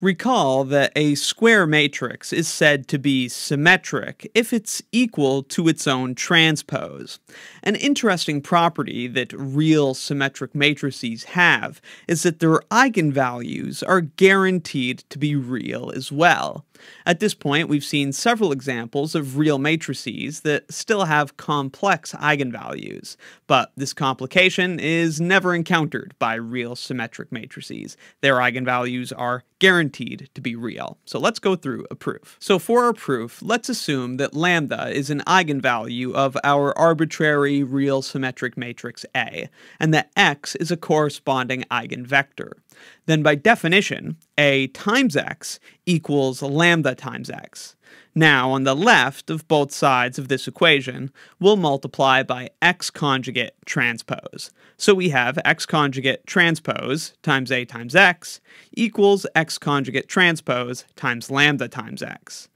Recall that a square matrix is said to be symmetric if it's equal to its own transpose. An interesting property that real symmetric matrices have is that their eigenvalues are guaranteed to be real as well. At this point, we've seen several examples of real matrices that still have complex eigenvalues, but this complication is never encountered by real symmetric matrices. Their eigenvalues are guaranteed to be real. So let's go through a proof. So for our proof, let's assume that lambda is an eigenvalue of our arbitrary real symmetric matrix A, and that x is a corresponding eigenvector. Then by definition, A times x equals lambda times x. Now, on the left of both sides of this equation, we'll multiply by x conjugate transpose. So we have x conjugate transpose times a times x equals x conjugate transpose times lambda times x.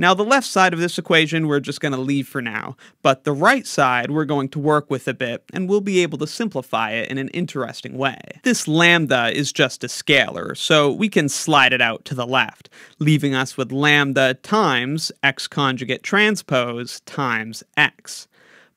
Now, the left side of this equation we're just going to leave for now, but the right side we're going to work with a bit, and we'll be able to simplify it in an interesting way. This lambda is just a scalar, so we can slide it out to the left, leaving us with lambda times x conjugate transpose times x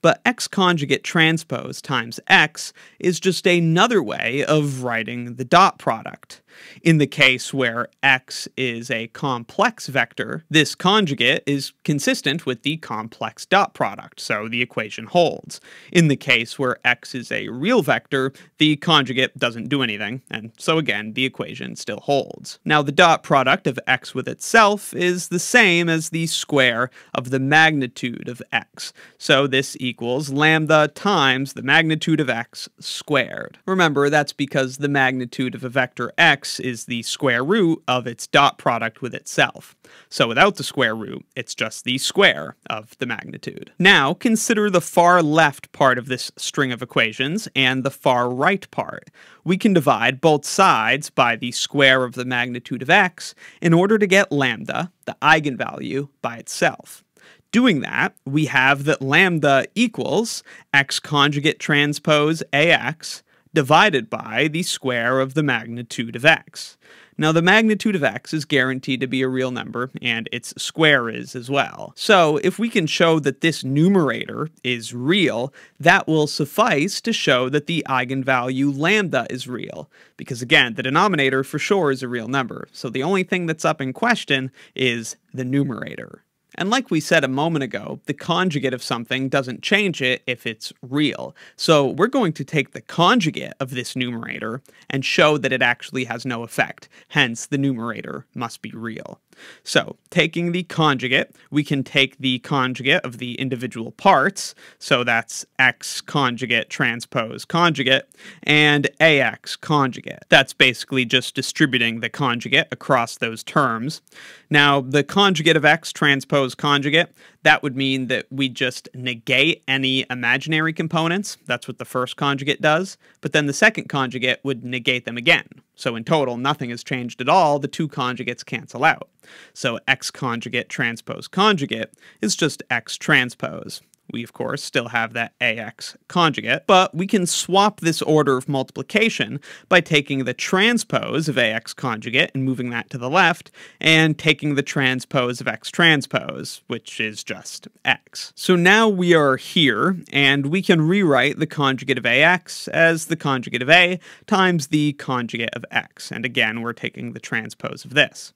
but x conjugate transpose times x is just another way of writing the dot product. In the case where x is a complex vector, this conjugate is consistent with the complex dot product, so the equation holds. In the case where x is a real vector, the conjugate doesn't do anything, and so again, the equation still holds. Now, the dot product of x with itself is the same as the square of the magnitude of x, so this equals lambda times the magnitude of x squared. Remember, that's because the magnitude of a vector x is the square root of its dot product with itself. So without the square root, it's just the square of the magnitude. Now consider the far left part of this string of equations and the far right part. We can divide both sides by the square of the magnitude of x in order to get lambda, the eigenvalue, by itself. Doing that, we have that lambda equals x conjugate transpose ax divided by the square of the magnitude of x. Now, the magnitude of x is guaranteed to be a real number, and its square is as well. So, if we can show that this numerator is real, that will suffice to show that the eigenvalue lambda is real. Because again, the denominator for sure is a real number, so the only thing that's up in question is the numerator. And like we said a moment ago, the conjugate of something doesn't change it if it's real. So we're going to take the conjugate of this numerator and show that it actually has no effect. Hence, the numerator must be real. So, taking the conjugate, we can take the conjugate of the individual parts, so that's x conjugate transpose conjugate, and ax conjugate. That's basically just distributing the conjugate across those terms. Now, the conjugate of x transpose conjugate, that would mean that we just negate any imaginary components. That's what the first conjugate does. But then the second conjugate would negate them again. So in total, nothing has changed at all. The two conjugates cancel out. So x conjugate transpose conjugate is just x transpose. We, of course, still have that AX conjugate, but we can swap this order of multiplication by taking the transpose of AX conjugate and moving that to the left, and taking the transpose of X transpose, which is just X. So now we are here, and we can rewrite the conjugate of AX as the conjugate of A times the conjugate of X. And again, we're taking the transpose of this.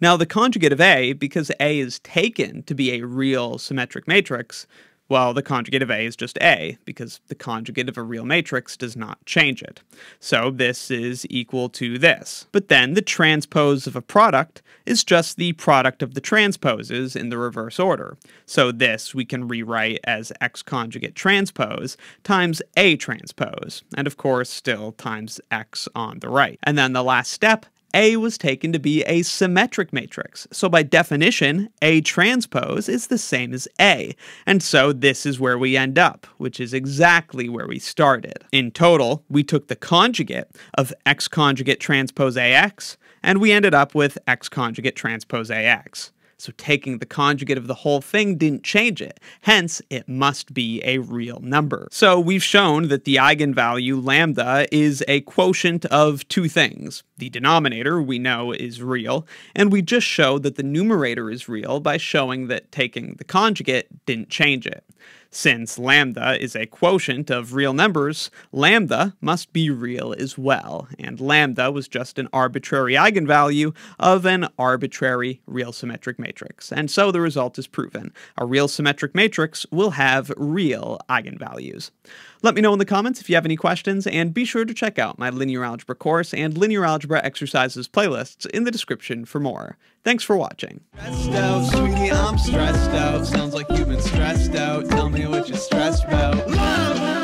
Now, the conjugate of A, because A is taken to be a real symmetric matrix, well, the conjugate of A is just A, because the conjugate of a real matrix does not change it. So this is equal to this. But then the transpose of a product is just the product of the transposes in the reverse order. So this we can rewrite as X conjugate transpose times A transpose, and of course still times X on the right. And then the last step a was taken to be a symmetric matrix. So by definition, A transpose is the same as A. And so this is where we end up, which is exactly where we started. In total, we took the conjugate of X conjugate transpose AX, and we ended up with X conjugate transpose AX. So taking the conjugate of the whole thing didn't change it. Hence, it must be a real number. So we've shown that the eigenvalue lambda is a quotient of two things. The denominator, we know, is real, and we just showed that the numerator is real by showing that taking the conjugate didn't change it. Since lambda is a quotient of real numbers, lambda must be real as well, and lambda was just an arbitrary eigenvalue of an arbitrary real symmetric matrix. And so the result is proven. A real symmetric matrix will have real eigenvalues. Let me know in the comments if you have any questions, and be sure to check out my linear algebra course and linear algebra exercises playlists in the description for more. Thanks for watching. What you're stressed about.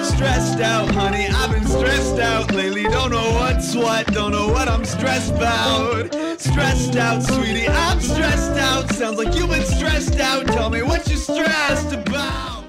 Stressed out, honey, I've been stressed out lately. Don't know what's what, don't know what I'm stressed about. Stressed out, sweetie, I'm stressed out. Sounds like you've been stressed out. Tell me what you're stressed about.